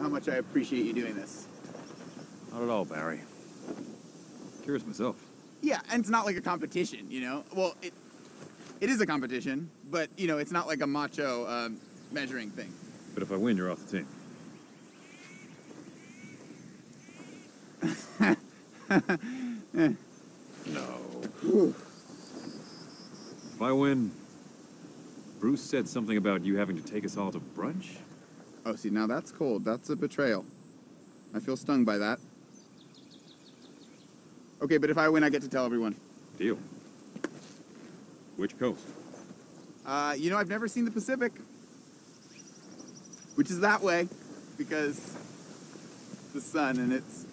how much I appreciate you doing this. Not at all, Barry. Curious myself. Yeah, and it's not like a competition, you know? Well, it it is a competition, but, you know, it's not like a macho um, measuring thing. But if I win, you're off the team. no. if I win, Bruce said something about you having to take us all to brunch? Oh, see, now that's cold. That's a betrayal. I feel stung by that. Okay, but if I win, I get to tell everyone. Deal. Which coast? Uh, you know, I've never seen the Pacific, which is that way because the sun and it's